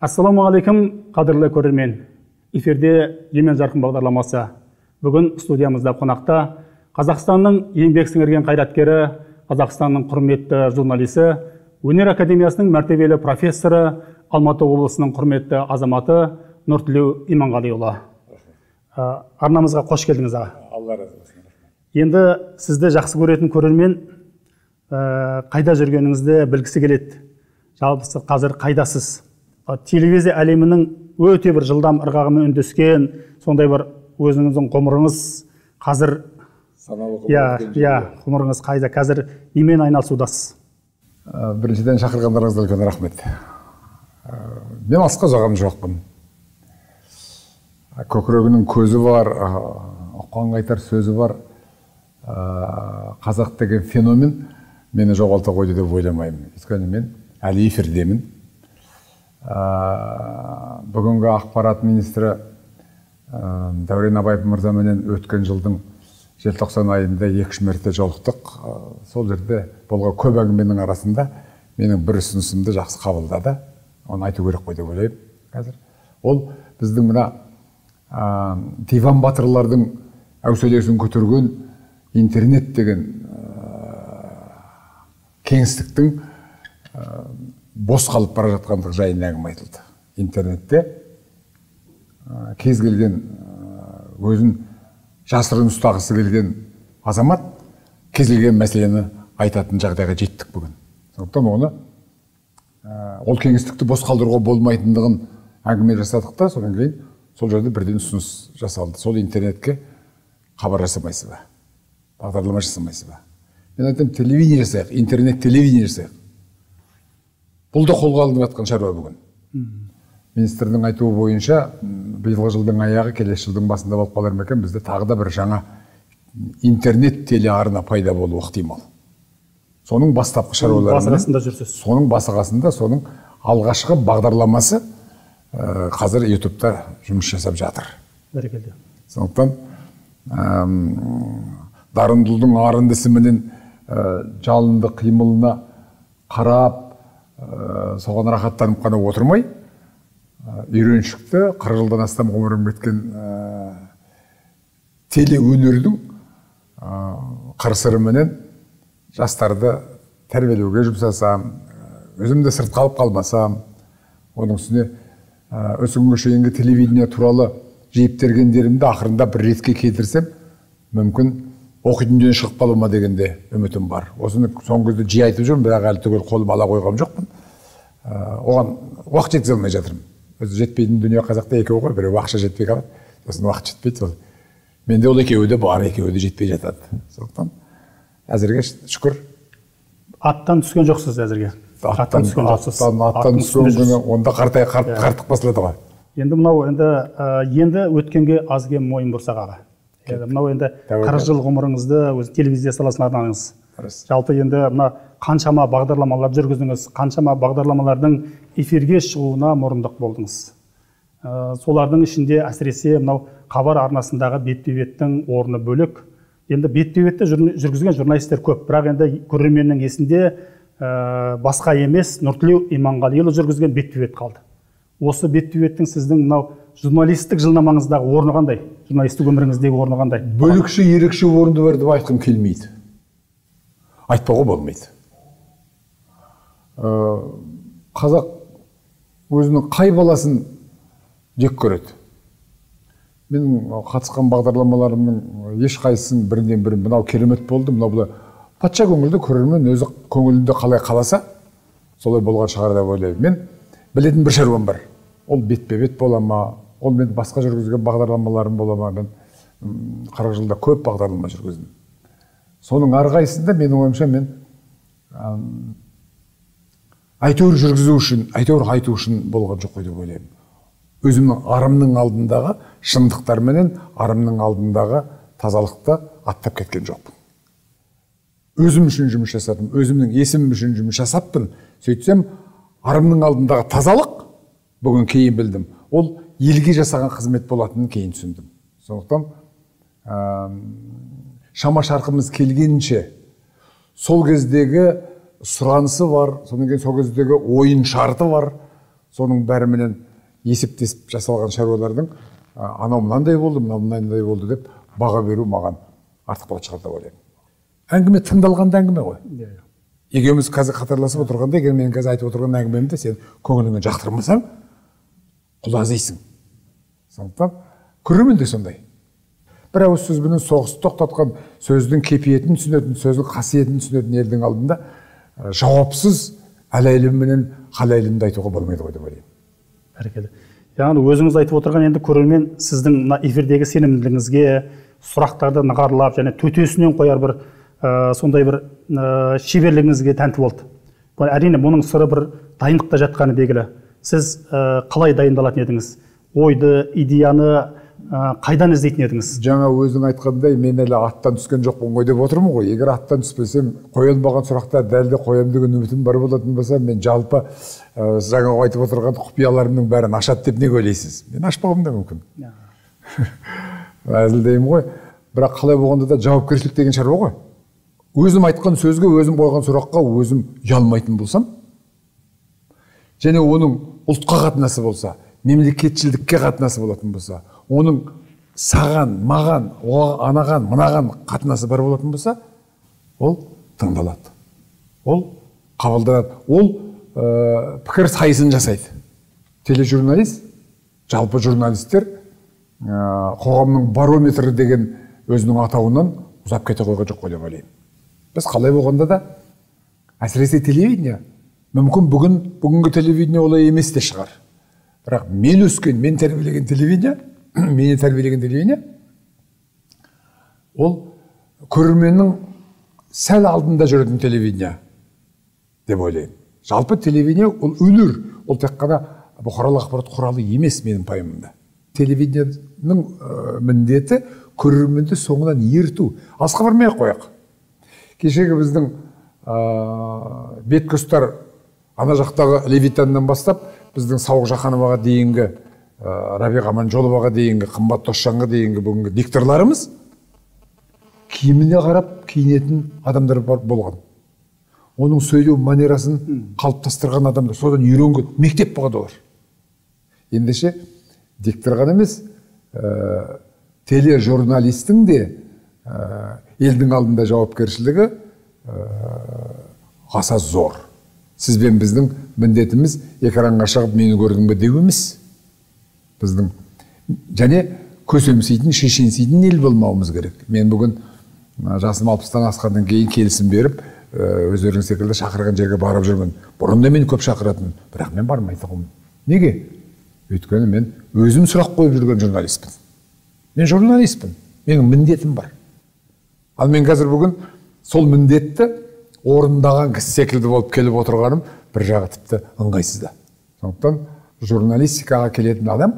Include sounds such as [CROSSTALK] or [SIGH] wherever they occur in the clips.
ассалаумағалейкум қадірлі көрермен. Эфирде емен жарқын бағдарламасы. Бүгін студиямызда қонақта қазақстанның еңбек сіңірген қайраткері қазақстанның құрметті журналисі өнер академиясының мәртебелі профессоры алматы облысының құрметті азаматы нұртілеу иманғалиұлы. Ә, арнамызға қош келдіңіз аға. Алла разы болсын енді сізді жақсы көретін көрермен ә, қайда жүргеніңізді білгісі келеді. Жалпы сіз қазір қайдасыз? Телевизия әлемінің өте бір жылдам ырғағымен үндескен сондай бір өзіңіздің ғұмырыңыз қазір иә иә ғұмырыңыз қайда? Қазір немен айналысудасыз Ә, біріншіден шақырғандарыңызға үлкен рахмет. Ә, мен асқа жағам жоқпын. Ә, көкірегінің көзі бар ә, ұққан қайтар сөзі бар. Ә, қазақ деген феномен мені жоғалта қойды деп ойламаймын. Өйткені мен әлі эфирдемін. Ә, бүгінгі ақпарат министрі ә, дәурен абаев мырзаменен өткен жылдың желтоқсан айында екі үш мәрте жолықтық. Ә, сол жерде болған көп әңгіменің арасында менің бір ұсынысымды жақсы қабылдады. Оны айту керек қой деп ойлаймын қазір. Ол біздің мына ә, диван батырлардың әуселесін көтерген интернет деген кеңістіктің ә, бос қалып бара жатқандығы жайында әңгіме айтылды интернетте. Ә, кез келген өзін жасырын ұстағысы келген азамат кез келген мәселені айтатын жағдайға жеттік бүгін. Сондықтан оны ә, ол кеңістікті бос қалдыруға болмайтындығын әңгіме жасадық та содан кейін сол жерде бірден ұсыныс жасалды. Сол интернетке хабар жасамайсыз ба? Бағдарлама жасамайсыз ба? Мен айтамын телевидение жасайық интернет телевидение жасайық. Бұл да қолға алынып жатқан шаруа бүгін. Министрдің айтуы бойынша биылғы жылдың аяғы келесі жылдың басында болып қалар ма екен бізде тағы да бір жаңа интернет телеарна пайда болуы ықтимал. Соның бастапқы шаруалары басырасында жүрсіз. соның басы қасында соның алғашқы бағдарламасы ә, қазір ютубта жұмыс жасап жатыр. Бәрекелді. Сондықтан әм, дарындылдың арындысыменен ә, жалынды қимылына қарап ә, соған рахаттанып қана отырмай ә, үйреншікті қырық жылдан астам ғұмырым кеткен ә, телеөнердің ә, қыр сырыменен жастарды тәрбиелеуге жұмсасам өзім де сырт қалып қалмасам оның үстіне ә, осы күнге шейінгі телевидение туралы жиып тергендерімді ақырында бір ретке келтірсем мүмкін оқитын дүние шығып қалу ма деген де үмітім бар. Осыны соңғы кезде жиі айтып жүрмін бірақ әлі түгел қолыма ала қойған жоқпын. Ә, оған уақыт жеткізе алмай жатырмын. Өзі жетпейтін дүние қазақта екеу ғой біреу ақша жетпей қалады сосын уақыт жетпейді сол. Менде ол екеуі де бар екеуі де жетпей жатады. Сондықтан әзірге шүкір. Аттан түскен жоқсыз әзірге. Аттан түскен жоқсыз. аттан түскен күні онда қартай қарт- қарттық басылады ғой. Енді мынау енді ә, енді өткенге аз кем мойын бұрсақ аға. Мынау енді қырық жыл ғұмырыңызды өзі телевизия саласына арнадыңыз Дұрыс. жалпы енді мына қаншама бағдарламалар жүргіздіңіз қаншама бағдарламалардың эфирге шығуына мұрындық болдыңыз. Ә, солардың ішінде әсіресе мынау хабар арнасындағы бетпе беттің орны бөлек. Енді бетпе бетті жүргізген журналистер көп бірақ енді көрерменнің есінде ә, басқа емес нұртілеу иманғалиұлы жүргізген бетпе бет қалды. Осы бетпе беттің сіздің мынау журналистік жылнамаңыздағы орны қандай? Журналистік өміріңіздегі орны қандай? Бөлекше ерекше орынды бар деп айтқым келмейді. Айтпауға болмайды. Ә, қазақ өзінің қай баласын жек көреді? Менің қатысқан бағдарламаларымның ешқайсысын бірінен бірі мынау керемет болды мынау былай патша көңілді көрермен өзі көңілінде қалай қаласа солай болған шығар деп ойлаймын. Мен білетін бір шаруам бар. Ол бетпе бет бола ма ол мен басқа жүргізген бағдарламаларым бола ма? Мен қырық жылда көп бағдарлама жүргіздім. Соның әрқайсысында менің ойымша мен әйтеуір жүргізу үшін әйтеуір айту үшін болған жоқ қой деп ойлаймын. Өзімнің арымның алдындағы шындықтарменен арымның алдындағы тазалықты аттап кеткен жоқпын. Өзім үшін жұмыс жасадым өзімнің есімім үшін жұмыс жасаппын. Сөйтсем арымның алдындағы тазалық бүгін кейін білдім. Ол елге жасаған қызмет болатынын кейін түсіндім. Сондықтан ә, шама шарқымыз келгенше сол кездегі сұранысы бар содан кейін сол кездегі ойын шарты бар. Соның бәріменен есептесіп жасалған шаруалардың а, анау мынандай болды мынау мынандай болды деп баға беру маған артық болатын шығар деп ойлаймын. Әңгіме тыңдалған әңгіме ғой. Иә екеуміз қазір қатарласып отырғанда егер мен қазір айтып отырған әңгімемді сен көңіліңе жақтырмасаң құлазисың. Сондықтан көрермен де сондай. Бір ауыз сөзбенен соғысты тоқтатқан сөздің кепиетін түсінетін сөздің қасиетін түсінетін елдің алдында ә, жауапсыз әләйлім менен халәйлімді айтуға болмайды ғой деп ойлаймын. Бәрекелді. Яғни өзіңіз айтып отырған енді көрермен сіздің мына эфирдегі сенімділігіңізге сұрақтарды нығарлап және төтесінен қояр бір ә, сондай бір ә, шеберлігіңізге тәнті болды. Әрине бұның сыры бір дайындықта жатқаны белгілі. Сіз ә, қалай дайындалатын едіңіз? Ойды идеяны ә, қайдан іздейтін едіңіз? Жаңа өзің айтқандай мен әлі аттан түскен жоқпын ғой деп отырмын ғой. Егер аттан түспесем қойылмаған сұрақтар дәл де қоямын деген үмітім бар болатын болса мен жалпы ә, жаңа айтып отырған құпияларымның бәрін ашады деп неге ойлайсыз? Мен ашпауым да мүмкін. [LAUGHS] Әзілдеймін ғой. Бірақ қалай болғанда да жауапкершілік деген шаруа ғой. Өзім айтқан сөзге өзім қойған сұраққа өзім ұялмайтын болсам және оның ұлтқа қатынасы болса мемлекетшілдікке қатынасы болатын болса оның саған маған анаған мынаған қатынасы бар болатын болса ол тыңдалады. Ол қабылданады. Ол ә, пікір сайысын жасайды. Тележурналист жалпы журналистер ә, қоғамның барометрі деген өзінің атауынан ұзап кете қойған жоқ қой деп ойлаймын. Біз қалай болғанда да әсіресе телевидение мүмкін бүгін бүгінгі телевидение олай емес те шығар. Бірақ мен өскен мен тәрбиелеген телевидение [CLEARS THROAT] мені тәрбиелеген телевидение ол көрерменнің сәл алдында жүретін телевидение деп ойлаймын. Жалпы телевидение ол өнер ол тек қана бұқаралық ақпарат құралы емес менің пайымымда. Телевидениенің міндеті көрерменді соңынан ерту. Алысқа бармай ақ қояйық. Кешегі біздің ә, беткі ұстар ана жақтағы левитаннан бастап біздің сауық жақановаға дейінгі ә, рабиға аманжоловаға дейінгі қымбат досжанға дейінгі бүгінгі дикторларымыз киіміне қарап киінетін адамдар бар болған. Оның сөйлеу манерасын қалыптастырған адамдар. Содан үйренген мектеп болған олар. Ендеше диктор ғана емес ә, тележурналистің де ә, елдің алдында жауапкершілігі ә, аса зор. Сіз бен біздің міндетіміз экранға шығып мені көрдің бе деу емес біздің және көсемсейтін шешенсейтін ел болмауымыз керек. Мен бүгін жасым алпыстан асқаннан кейін келісім беріп өздерің секілді шақырған жерге барып жүрмін. Бұрын да мені көп шақыратын бірақ мен бармай тұғым неге? Өйткені мен өзім сұрақ қойып жүрген журналистпін. Мен журналистпін. Менің міндетім бар. Ал мен қазір бүгін сол міндетті орындаған кісі секілді болып келіп отырғаным бір жағы тіпті ыңғайсыз да сондықтан журналистикаға келетін адам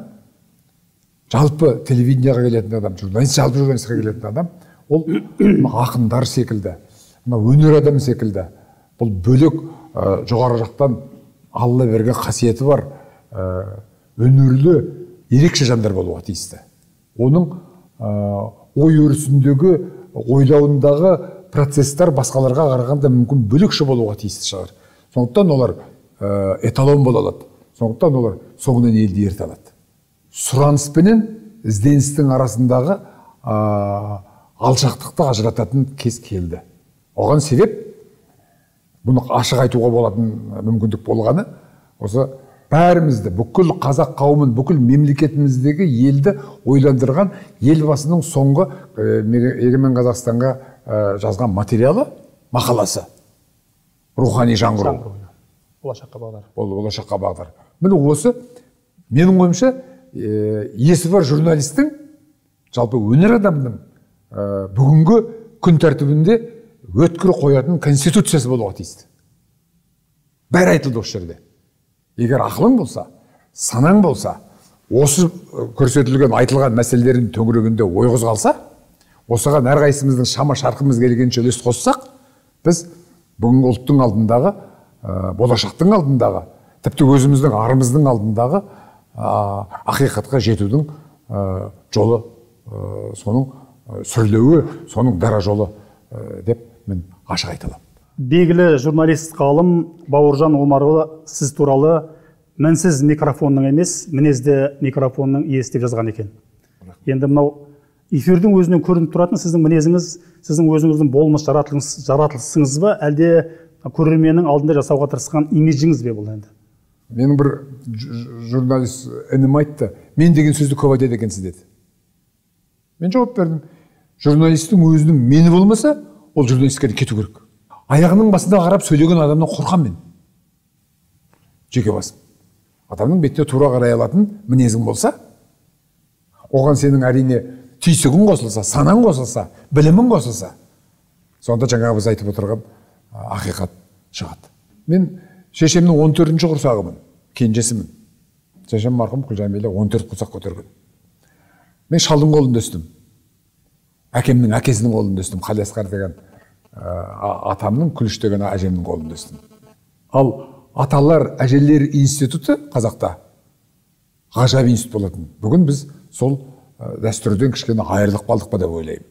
жалпы телевидениеға келетін адам журналист жалпы журналистикаға келетін адам ол ақындар секілді мына өнер адамы секілді бұл бөлек ә, жоғары жақтан алла берген қасиеті бар ә, өнерлі ерекше жандар болуға тиісті. Оның ә, ой өрісіндегі ойлауындағы процесстер басқаларға қарағанда мүмкін бөлекше болуға тиісті шығар. Сондықтан олар ә, эталон бола алады. Сондықтан олар соңынан елді ерте алады. Сұраныс пенен ізденістің арасындағы ә, алшақтықты ажырататын кез келді. Оған себеп бұны ашық айтуға болатын мүмкіндік болғаны осы бәрімізді бүкіл қазақ қауымын бүкіл мемлекетіміздегі елді ойландырған елбасының соңғы егемен қазақстанға жазған материалы мақаласы. Рухани жаңғыру. Болашаққа бағдар. Ол болашаққа бағдар. Міне осы менің ойымша есі бар журналистің жалпы өнер адамының бүгінгі күн тәртібінде өткір қоятын конституциясы болуға тиісті. Бәрі айтылды осы жерде. Егер ақылың болса санаң болса осы көрсетілген айтылған мәселелердің төңірегінде ой қозғалса осыған әрқайсымыздың шама шарқымыз келгенше үлес қоссақ біз бүгінгі ұлттың алдындағы ә, болашақтың алдындағы тіпті өзіміздің арымыздың алдындағы ә, ақиқатқа жетудің ә, жолы ә, соның сүрлеуі соның дара жолы деп мен ашық айта аламын белгілі журналист ғалым бауыржан омарұлы сіз туралы мінсіз микрофонның емес мінезді микрофонның иесі деп жазған екен. Енді мынау эфирдің өзінен көрініп тұратын сіздің мінезіңіз сіздің өзіңіздің болмыс жаратылысыңыз ба? Әлде көрерменнің алдында жасауға тырысқан имиджіңіз бе бұл енді? Менің бір журналист інім айтты мен деген сөзді көп айтады екенсіз деді. Мен жауап бердім. Журналистің өзінің мені болмаса ол журналистикадан кету керек. Аяғының басында қарап сөйлеген адамнан қорқамын мен. Жеке басым. Адамның бетіне тура қарай алатын мінезің болса оған сенің әрине түйсігің қосылса санаң қосылса білімің қосылса сонда жаңағы біз айтып отырған ақиқат шығады. Мен шешемнің он төртінші құрсағымын кенжесімін. Шешем марқұм күлжамиле он төрт құрсақ көтерген. Мен шалдың қолында өстім. Әкемнің әкесінің қолында өстім. Қалиасқар деген атамның күліш деген әжемнің қолында өстім. Ал аталар әжелер институты қазақта ғажап институт болатын. Бүгін біз сол дәстүрден кішкене айырылып қалдық па деп ойлаймын.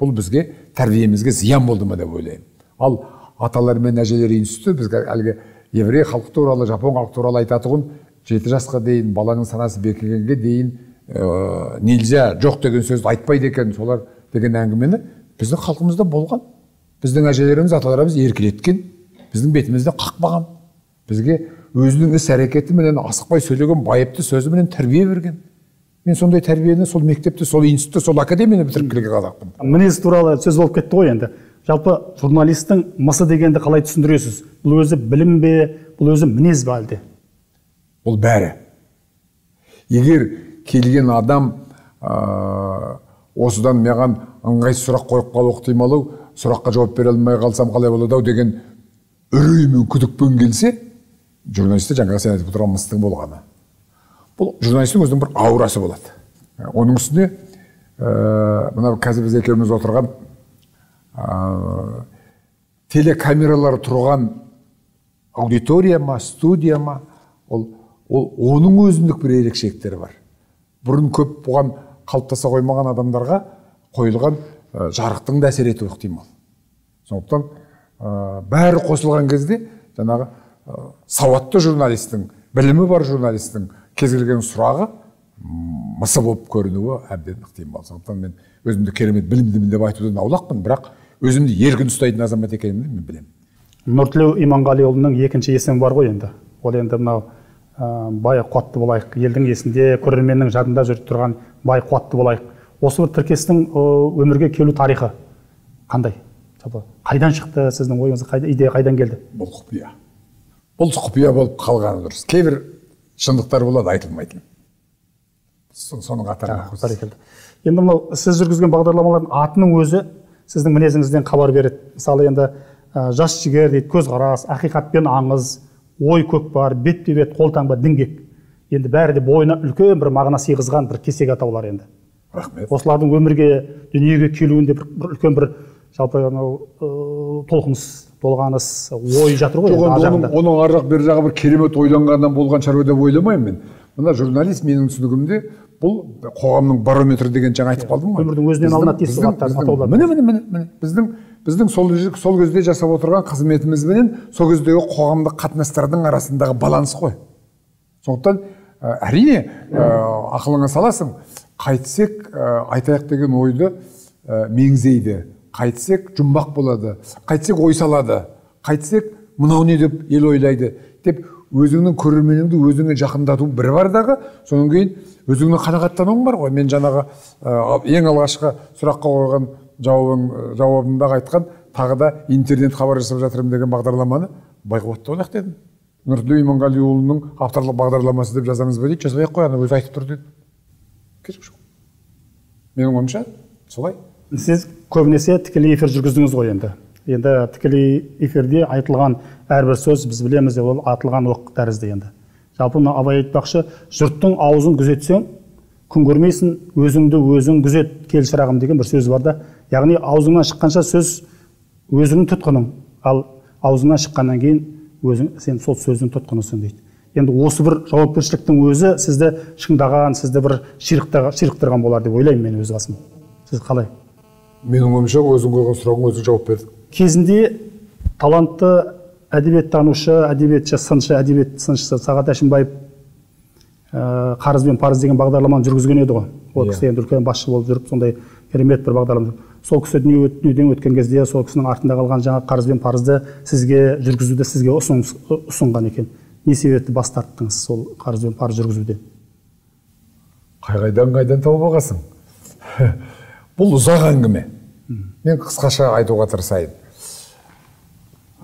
Бұл бізге тәрбиемізге зиян болды ма деп ойлаймын. Ал аталар мен әжелер институты бізге әлгі еврей халқы туралы жапон халқы туралы айтатұғын жеті жасқа дейін баланың санасы бекігенге дейін ә, нельзя жоқ деген сөзді айтпайды екен солар деген әңгімені біздің халқымызда болған. Біздің әжелеріміз аталарымыз еркелеткен. Біздің бетімізден қақпаған. Бізге өзінің іс әрекетіменен асықпай сөйлеген байыпты сөзіменен тәрбие берген. Мен сондай тәрбиені сол мектепті сол институтты сол академияны бітіріп келген қазақпын. Мінез туралы сөз болып кетті ғой енді. Жалпы журналистің мысы дегенді қалай түсіндіресіз? Бұл өзі білім бе бұл өзі мінез бе әлде? Бұл бәрі. Егер келген адам ә, осыдан маған ыңғайсыз сұрақ қойып қалу ықтимал сұраққа жауап бере алмай қалсам қалай болады ау деген үрей мен күдікпен келсе журналистте жаңағы сен айтып отырған мыстың болғаны. Бұл журналистің өзінің бір аурасы болады. Оның үстіне ә, мына қазір біз екеуміз отырған ә, телекамералар тұрған аудитория ма студия ма ол, ол оның өзіндік бір ерекшеліктері бар. Бұрын көп бұған қалыптаса қоймаған адамдарға қойылған ә, жарықтың да әсер етуі ықтимал. Сондықтан ә, бәрі қосылған кезде жаңағы ә, сауатты журналистің білімі бар журналистің кез келген сұрағы мысы болып көрінуі әбден ықтимал. Сондықтан мен өзімді керемет білімдімін деп айтудан аулақпын бірақ өзімді еркін ұстайтын азамат екенімді мен білемін. Нұртілеу иманғалиұлының екінші есімі бар ғой енді. Ол енді мынау ә, бай қуатты болайық. Елдің есінде көрерменнің жадында жүріп тұрған бай қуатты болайық. Осы бір тіркестің өмірге келу тарихы қандай? Жалпы қайдан шықты сіздің ойыңыз қайда идея қайдан келді? Бұл құпия. Бұл құпия болып қалғаны дұрыс. Кейбір шындықтар болады айтылмайтын. Соның қатарына бәрекелді. Енді мынау сіз жүргізген бағдарламалардың атының өзі сіздің мінезіңізден хабар береді. Мысалы енді ә, жас жігер дейді көзқарас ақиқатпен аңыз ой көкпар бетпе бет қолтаңба діңгек. Енді бәрі де бойына үлкен бір мағына сыйғызған бір кесек атаулар енді. Рахмет. Осылардың өмірге дүниеге келуінде бір, бір үлкен бір жалпы анау толқыныс толғаныс ой жатыр ғой оның, оның ар жақ бер жағы бір керемет ойланғаннан болған шаруа деп ойламаймын мен. Мына журналист менің түсінігімде бұл қоғамның барометрі деген жаңа айтып қалдым ғой. өмірдің өзінен алынады дейсіз атаулар міне міне міне міне біздің біздің сол сол кезде жасап отырған қызметімізбенен сол кездегі қоғамдық қатынастардың арасындағы баланс қой. Сондықтан әрине ақылыңа саласың қайтсек айтайық деген ойды меңзейді. Қайтсек жұмбақ болады қайтсек ой салады қайтсек мынау не деп ел ойлайды деп өзіңнің көрерменіңді өзіңе жақындату бір бар дағы. Содан кейін өзіңнің қанағаттануың бар ғой. Мен жаңағы ең алғашқы сұраққа қойған жауабың жауабымдағы айтқан тағы да интернет хабар жасап жатырмын деген бағдарламаны байқуатта ойлайық дедім. Нұртілеу иманғалиұлының авторлық бағдарламасы деп жазамыз ба дейді. Жазбай ақ қой ана өзі айтып тұр деді. Керек жоқ. Менің ойымша солай. Сіз көбінесе тікелей эфир жүргіздіңіз ғой енді. Енді тікелей эфирде айтылған әрбір сөз біз білеміз ол атылған оқ тәрізді енді. Жалпы мына абай айтпақшы жұрттың аузын күзетсең күн көрмейсің өзіңді өзің күзет кел шырағым деген бір сөз бар да. Яғни аузыңнан шыққанша сөз өзіңнің тұтқының. Ал аузыңнан шыққаннан кейін өзің сен сол сөздің тұтқынысың дейді. Енді осы бір жауапкершіліктің өзі сізді шыңдаған сізді бір ширықтырған болар деп ойлаймын мен өз басым. Сіз қалай? Менің ойымша өзің қойған сұрағыңа өзің жауап бердің кезінде талантты әдебиеттанушы әдебиетші сыншы әдебиет сыншысы сағат әшімбаев ә, қарыз бен парыз деген бағдарламаны жүргізген еді ғой. Ол Иә. кісі енді үлкен басшы болып жүріп сондай керемет бір бағдарлама сол кісі дүние өт- дүниеден өткен кезде сол кісінің артында қалған жаңағы қарыз бен парызды сізге жүргізуді сізге ұсынған екен. Не себепті бас тарттыңыз сол қарыз бен парыз жүргізуден қай қайдан қайдан тауып алғансың бұл ұзақ әңгіме. Мен қысқаша айтуға тырысайын.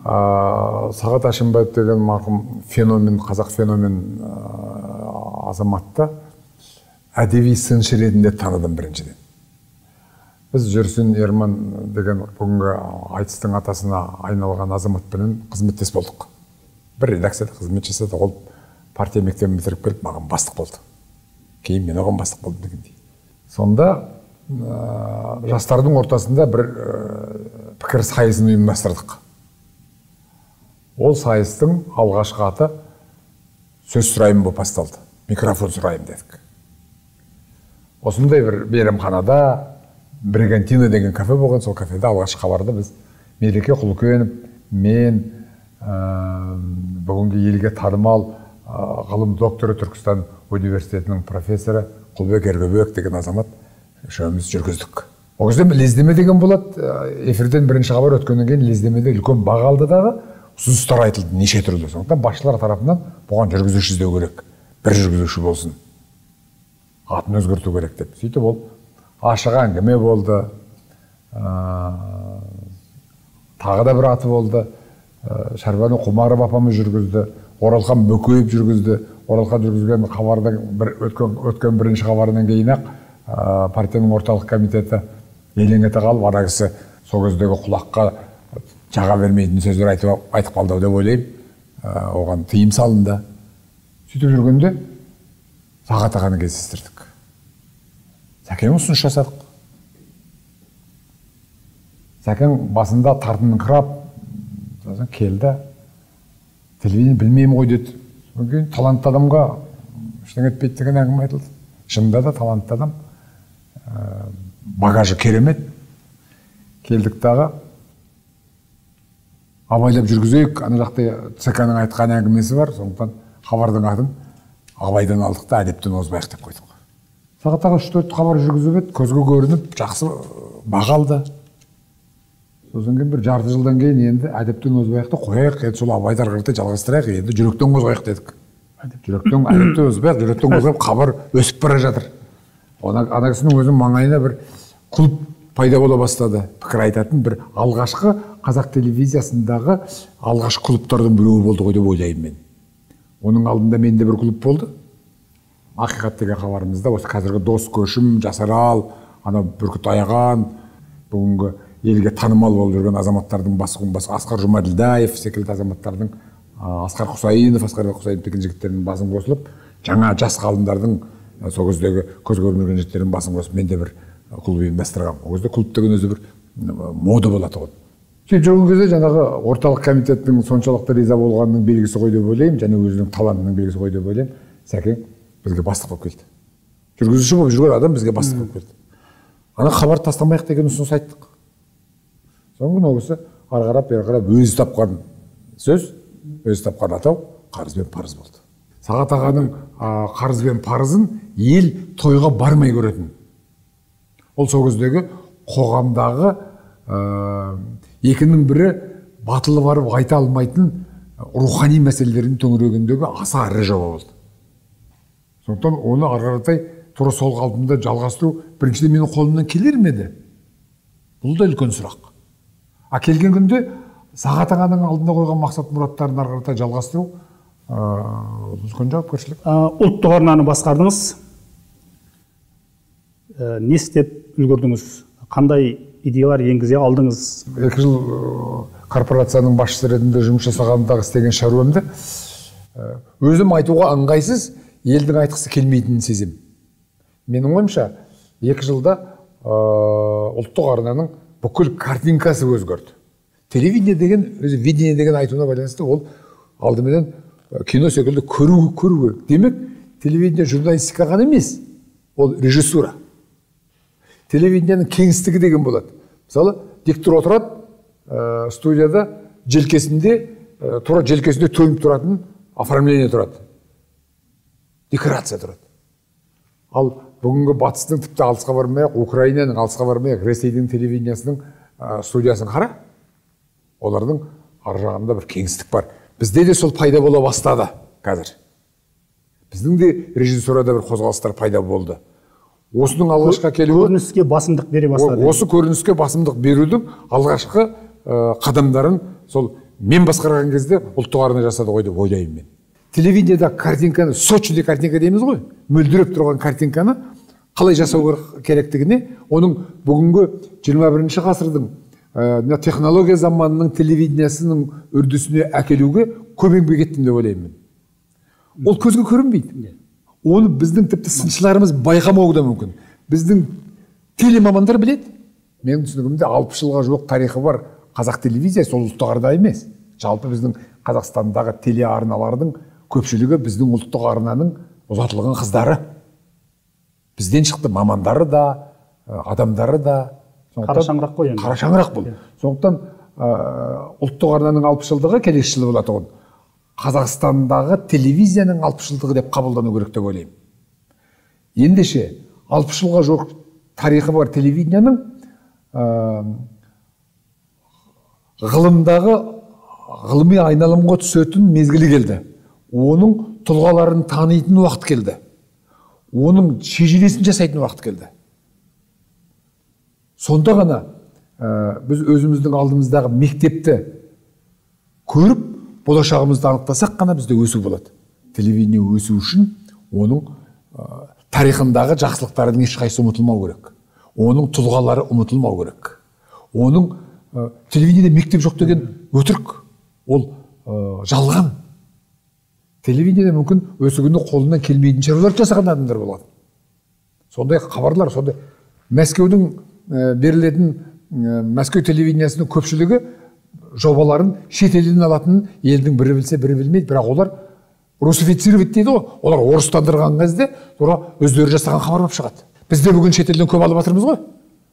А, сағат әшімбаев деген марқұм феномен қазақ феномен а, азаматты әдеби сыншы ретінде таныдым біріншіден. Біз жүрсін ерман деген бүгінгі айтыстың атасына айналған азаматпенен қызметтес болдық. Бір редакцияда қызмет жасадық ол партия мектебін бітіріп келіп маған бастық болды. Кейін мен оған бастық болдым дегендей. Сонда ә, жастардың ортасында бір ә, пікір сайысын ұйымдастырдық. Ол сайыстың алғашқы аты сөз сұраймын болып басталды. Микрофон сұраймын дедік. Осындай бір мейрамханада бригантина деген кафе болған. Сол кафеде алғашқы хабарды біз мереке құлкенов мен ә, бүгінгі елге танымал ғылым докторы түркістан университетінің профессоры құлбек ергөбек деген азамат үшеуміз жүргіздік ол кезде лездеме деген болады эфирден бірінші хабар өткеннен кейін лездемеде үлкен баға алды дағы ұсыныстар айтылды неше түрлі сондықтан басшылар тарапынан бұған жүргізуші іздеу керек бір жүргізуші болсын атын өзгерту керек деп сөйтіп ол ашық әңгіме болды ә, тағы да бір аты болды ә, шәрбаны құмаров апамыз жүргізді оралхан бөкеев жүргізді оралхан жүргізген хабардың бір өткен, өткен бірінші хабарынан кейін ақ ә, партияның орталық комитеті елең ете қалып ана кісі сол кездегі құлаққа жаға бермейтін сөздер айтып айтып қалды ау деп ойлаймын. Ә, оған тыйым салынды. Сөйтіп жүргенде сағат ағаны кездестірдік. Сәкен ұсыныс жасадық. Сәкен басында тартыныңқырап келді. Телевидение білмеймін ғой деді. Содан кейін талантты адамға ештеңе етпейді деген әңгіме айтылды. Шынында да талантты адам. Ә, багажы керемет. Келдік дағы абайлап жүргізейік. Ана жақта цк ның айтқан әңгімесі бар. Сондықтан хабардың атын абайдан алдық та әдептен озбайық деп қойдық. Сағаттағы үш төрт хабар жүргізіп еді. Көзге көрініп жақсы баға алды. Кейін бір жарты жылдан кейін енді әдептен озбайық та қояйық. Енді сол абайды ары қаратай жалғастырайық. Енді жүректен қозғайық дедік. Жүректен әдептен озбайық. Жүректен қозғап хабар өсіп бара жатыр. Ана, кісінің өзінің маңайына бір клуб пайда бола бастады. Пікір айтатын бір алғашқы қазақ телевизиясындағы алғашқы клубтардың біреуі болды ғой деп ойлаймын мен. Оның алдында менде бір клуб болды. Ақиқат деген хабарымызда осы қазіргі дос көшім жасарал ана бүркіт аяған бүгінгі елге танымал болып жүрген азаматтардың бас асқар жұмаділдаев секілді азаматтардың асқар құсайынов асқарбек құсайынов деген жігіттердің басын қосылып жаңа жас ғалымдардың сол кездегі көз көрмеген жігіттердің басын қосып мен де бір клуб ұйымдастырғанмын ол кезде клуб деген өзі бір мода болатын сөйтіп жүрген кезде жаңағы орталық комитеттің соншалықты риза болғанының белгісі ғой деп ойлаймын және өзінің талантының белгісі ғой деп ойлаймын. Сәкең бізге бастық болып келді. Жүргізуші болып жүрген адам бізге бастық болып келді. Ана хабарды тастамайық деген ұсыныс айттық. Содан кейін ол кісі ары қарап бері қарап өзі тапқан сөз өзі тапқан атау қарыз бен парыз болды. Сағат ағаның қарыз бен парызын ел тойға бармай көретін. Ол сол кездегі қоғамдағы ә, екінің бірі батылы барып айта алмайтын рухани мәселелердің төңірегіндегі аса ірі жоба болды. Сондықтан оны ары қаратай тура сол қалпында жалғастыру біріншіден менің қолымнан келер ме еді? Бұл да үлкен сұрақ. А келген күнде сағат ағаның алдында қойған мақсат мұраттарын ары қаратай жалғастыру үлкен жауапкершілік Ә, ұлттық арнаны басқардыңыз. Ә, не істеп үлгердіңіз қандай идеялар енгізе алдыңыз? Екі жыл корпорацияның басшысы ретінде жұмыс жасағандағы істеген шаруамды өзім айтуға ыңғайсыз елдің айтқысы келмейтінін сеземін менің ойымша екі жылда ұлттық арнаның бүкіл картинкасы өзгерді. Телевидение деген өзі видение деген айтуына байланысты ол алдыменен кино секілді көру көру. Керек демек телевидение журналистика ғана емес ол режиссура. Телевидениенің кеңістігі деген болады. Мысалы диктор отырады ә, студияда желкесінде ә, тура желкесінде төніп тұратын оформление тұрады. Декорация тұрады. Ал бүгінгі батыстың тіпті алысқа бармай ақ украинаның алысқа бармай ақ ресейдің телевидениесінің ә, студиясын қара. Олардың ар жағында бір кеңістік бар. Бізде де сол пайда бола бастады. Қазір. Біздің де режиссурада бір қозғалыстар пайда болды. Осының алғашқы келуі көрініске басымдық бере бастады. осы көрініске басымдық берудің алғашқы ә, қадамдарын сол мен басқарған кезде ұлттық арна жасады ғой деп ойлаймын мен. Телевидениеда картинканы сочный картинка дейміз ғой мөлдіреп тұрған картинканы қалай жасау керектігіне оның бүгінгі 21 ғасырдың ә, технология заманының телевидениесінің үрдісіне әкелуге көп еңбек еттім деп ойлаймын мен. Ол көзге көрінбейді. Оны біздің тіпті сыншыларымыз байқамауы да мүмкін. Біздің телемамандар біледі. Менің түсінігімде алпыс жылға жуық тарихы бар қазақ телевизиясы ол ұлттық арна емес. Жалпы біздің қазақстандағы телеарналардың көпшілігі біздің ұлттық арнаның ұзатылған қыздары. Бізден шықты мамандары да адамдары да. Қара шаңырақ қой енді. Қара шаңырақ бұл сондықтан ә, ұлттық арнаның алпыс жылдығы келесі жылы болады тұғын қазақстандағы телевизияның алпыс жылдығы деп қабылдану керек деп ойлаймын. Ендеше алпыс жылға жуық тарихы бар телевидениенің ә, ғылымдағы ғылыми айналымға түсетін мезгілі келді. Оның тұлғаларын танитын уақыт келді. Оның шежіресін жасайтын уақыт келді. Сонда ғана ә, біз өзіміздің алдымыздағы мектепті көріп болашағымызды анықтасақ қана бізде өсу болады. Телевидение өсу үшін оның ә, тарихындағы жақсылықтардың ешқайсысы ұмытылмау керек. Оның тұлғалары ұмытылмау керек. Оның ә, телевидениеде мектеп жоқ деген өтірік. Ол ә, жалған. Телевидениеде мүмкін осы күні қолынан келмейтін шаруаларды жасаған адамдар болады. Сондай хабарлар сондай мәскеудің берілетін ә, мәскеу телевидениесінің көпшілігі жобаларын шет елден алатын елдің бірі білсе бірі білмейді. Бірақ олар русифицировать дейді ғой. Олар орыстандырған кезде тура өздері жасаған хабар болып шығады. Біз де бүгін шетелден көп алып жатырмыз ғой.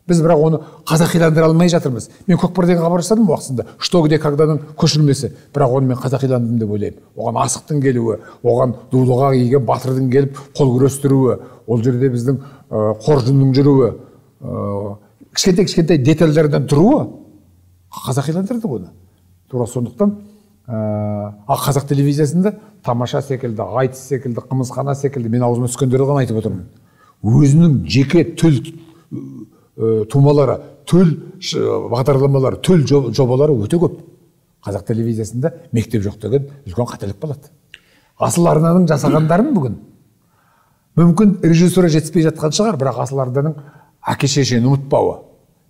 Біз бірақ оны қазақиландыра алмай жатырмыз. Мен көкпар деген хабар жасадым уақытысында. Что где қаганың көшірмесі. Бірақ оны мен қазақиландым деп ойлаймын. Оған асықтың келуі оған дулыға киген батырдың келіп қол күрестіруі ол жерде біздің ә, қоржынның жүруі кішкентай кішкентай детальдардан тұруы қазақиландырды оны. Тура сондықтан ә, ал қазақ телевизиясында тамаша секілді айтыс секілді қымызхана секілді мен аузыма түскендерді ғана айтып отырмын. Өзінің жеке төл ә, тумалары төл бағдарламалары төл жобалары өте көп. Қазақ телевизиясында мектеп жоқ деген үлкен қателік болады. Асыл арнаның жасағандарын бүгін. Мүмкін режиссура жетіспей жатқан шығар бірақ асыл арнаның әке шешені ұмытпауы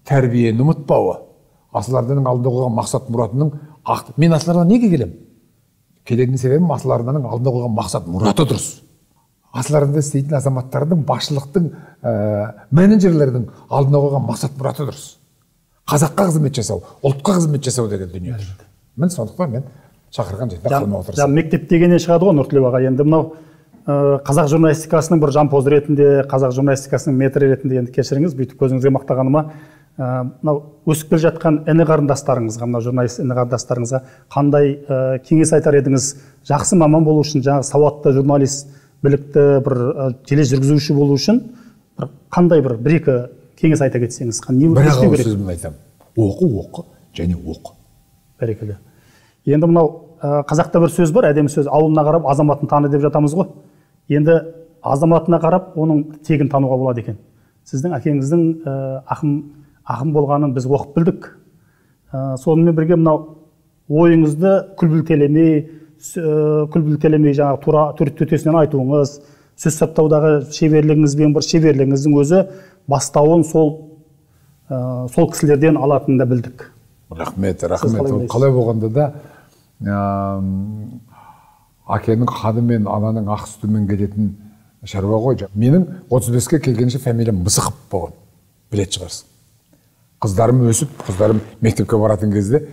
тәрбиені ұмытпауы асыл арнаның алдында қойған мақсат мұратының ақ... мен асыл арнаға неге келемін келетін себебім асыл арнаның алдында қойған мақсат мұраты дұрыс. Асыл істейтін азаматтардың басшылықтың ә, менеджерлердің алдына қойған мақсат мұраты дұрыс. Қазаққа қызмет жасау ұлтқа қызмет жасау деген дүние міне сондықтан мен шақырған жерде қалмауға тырысамын мектеп дегеннен шығады ғой нұртілеу аға. Енді мынау қазақ журналистикасының бір жампозы ретінде қазақ журналистикасының метрі ретінде енді кешіріңіз бүйтіп көзіңізге мақтағаныма ә, мынау өсіп келе жатқан іні қарындастарыңызға мынау журналист іні қарындастарыңызға қандай ә, кеңес айтар едіңіз? Жақсы маман болу үшін жаңағы сауатты журналист білікті бір тележүргізуші болу үшін бір қандай бір бір екі кеңес айта кетсеңіз не бір ақ ауыз сөзбен айтамын оқы оқы және оқы. Бәрекелді. Енді мынау қазақта бір сөз бар әдемі сөз ауылына қарап азаматын таны деп жатамыз ғой. Енді азаматына қарап оның тегін тануға болады екен. Сіздің әкеңіздің ә, ақын ақын болғанын біз оқып білдік. Ә, сонымен бірге мынау ойыңызды күлбілтелемей күлбілтелемей жаңағы тура төтесінен айтуыңыз сөз саптаудағы шеберлігіңізбен бір шеберлігіңіздің өзі бастауын сол ә, сол кісілерден алатынын да білдік. Рахмет рахмет. қалай болғанда да ә, әкенің қаны мен ананың ақ сүтімен келетін шаруа ғой менің 35-ке келгенше фамилиям мысықов болған. Білетін шығарсың. Қыздарым өсіп қыздарым мектепке баратын кезде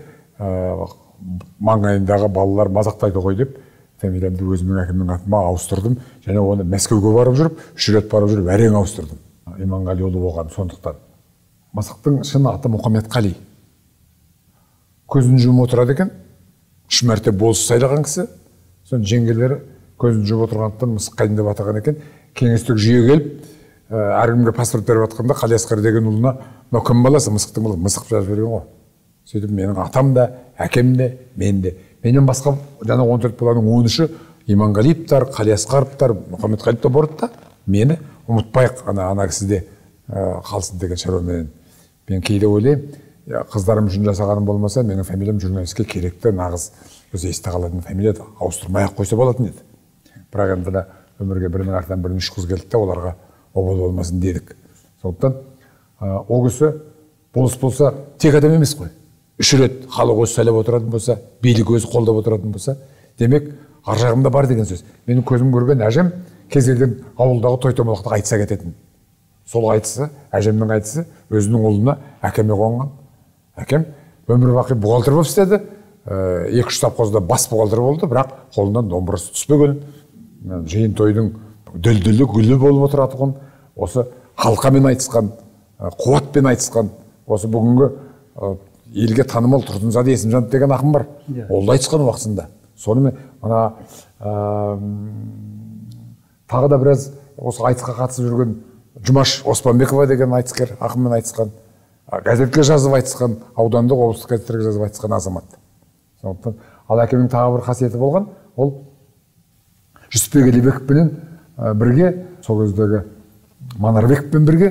маңайындағы балалар мазақтайды ғой деп фамилиямды өзімнің әкемнің атыма ауыстырдым. Және оны мәскеуге барып жүріп үш рет барып жүріп әрең ауыстырдым. Иманғалиұлы болған сондықтан. Мысықтың шын аты мұхаммедқали. Көзін жұмып отырады екен. Үш мәрте болыс сайлаған кісі. Соның жеңгелері көзін жұмып отырғандықтан мысық қайын деп атаған екен. Кеңестік жүйе келіп ә, әркімге паспорт беріп жатқанда қалиасқар деген ұлына мынау кім баласы? мысықтың баласы мысық жазып берген ғой. Сөйтіп менің атам да әкем де мен де менен басқа жаңа он төрт баланың он үші иманғалиевтар қалиасқаровтар мұхаммедқалиевтар бұрды да мені ұмытпайық ана ана кісіде ә, қалсын деген шаруаменен. Мен кейде ойлаймын қыздарым үшін жасағаным болмаса менің фамилиям журналистке керекті нағыз өзі есте қалатын фамилия еді ауыстырмай ақ қойса болатын еді. Бірақ енді мына өмірге бірінің артынан бірін үш қыз келді да оларға обал болмасын дедік. Сондықтан ә, ол кісі болыс болса тек адам емес қой. Үш рет халық өзі сайлап отыратын болса билік өзі қолдап отыратын болса демек ар жағында бар деген сөз. Менің көзім көрген әжем кез келген ауылдағы той томалақта айтыса кететін. Сол айтысы әжемнің айтысы өзінің ұлына әкеме қонған. Әкем өмір бақи бухгалтер болып істеді. Екі үш совхозда бас бухгалтер болды бірақ қолынан домбырасы түспеген. Жиын тойдың дүлдүлі гүлі болып отыратұғын. Осы халқамен айтысқан қуатпен айтысқан. Осы бүгінгі елге танымал тұрсынзада есімжанов деген ақын бар. Иә. ол да айтысқан уақытысында. Сонымен мына тағы да біраз осы айтысқа қатысып жүрген жұмаш оспанбекова деген айтыскер ақынмен айтысқан газетке жазып айтысқан аудандық облыстық газеттерге жазып айтысқан азамат. Сондықтан ал әкемнің тағы бір қасиеті болған ол жүсіпбек елебековпенен бірге сол кездегі манарбековпен бірге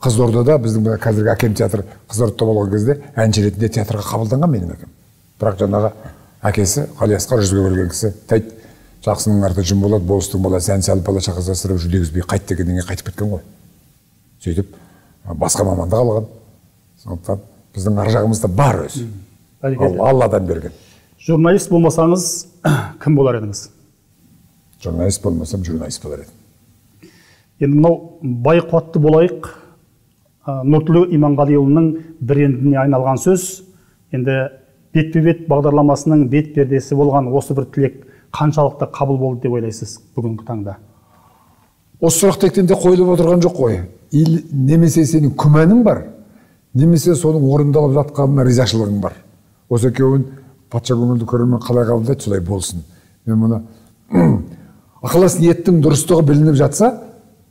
қызылордада біздің қазіргі әкем театры қызылордада болған кезде әнші ретінде театрға қабылданған менің әкем. Бірақ жаңағы әкесі қалиасқар жүзге келген кісі тәйт жақсының арты жын болады болыстың баласы ән салып бала шаға асырап жүдегізбей қайт дегеннен кейін қайтып кеткен ғой. Сөйтіп басқа мамандық алған. Сондықтан біздің ар жағымызда бар өзі алладан берген журналист болмасаңыз кім болар едіңіз журналист болмасам журналист болар едім енді мынау бай қуатты болайық нұртілеу иманғалиұлының брендіне айналған сөз енді бетпе бет бағдарламасының бет пердесі болған осы бір тілек қаншалықты қабыл болды деп ойлайсыз бүгінгі таңда осы сұрақ тектен де қойылып отырған жоқ қой немесе сенің күмәнің бар немесе соның орындалып жатқанына ризашылығың бар осы екеуін патша көңілді көрермен қалай қабылдайды солай болсын мен мұны ықылас ниеттің дұрыстығы білініп жатса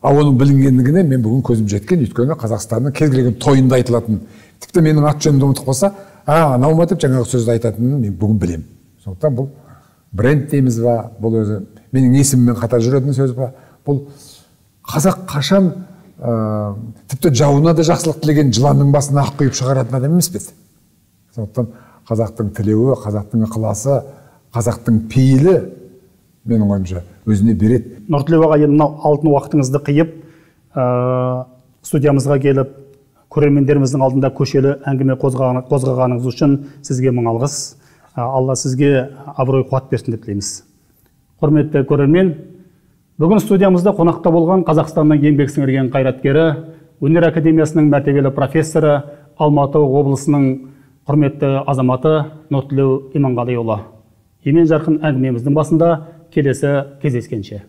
ал оның білінгендігіне мен бүгін көзім жеткен өйткені қазақстанның кез келген тойында айтылатын тіпті менің аты жөнімді ұмытып қалса а анау ма деп жаңағы сөзді айтатынын мен бүгін білемін сондықтан бұл бренд дейміз ба бұл өзі менің есіміммен қатар жүретін сөз ба бұл қазақ қашан ә, тіпті жауына да жақсылық тілеген жыланның басына ақ құйып шығаратын адам емес пе сондықтан қазақтың тілеуі қазақтың ықыласы қазақтың пейілі менің ойымша өзіне береді. Нұртілеу аға енді мынау алтын уақытыңызды қиып ә, студиямызға келіп көрермендеріміздің алдында көшелі әңгіме қозғағаныңыз үшін сізге мың алғыс. Алла сізге абырой қуат берсін деп тілейміз. Құрметті көрермен бүгін студиямызда қонақта болған қазақстанның еңбек сіңірген қайраткері өнер академиясының мәртебелі профессоры алматы облысының құрметті азаматы нұртілеу иманғалиұлы. Емен жарқын әңгімеміздің басында келесі кездескенше.